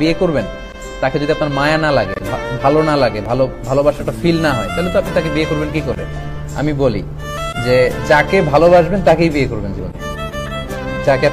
বিয়ে করবেন, তাকে যদি আপনার মায়া না লাগে ভালো না লাগে, ভালো, ভালোবাসাটা ফিল না হয়, তাহলে তো আপনি তাকে বিয়ে করবেন কি করে? আমি বলি যে, যাকে ভালোবাসবেন তাকেই বিয়ে করবেন জীবনে। যাকে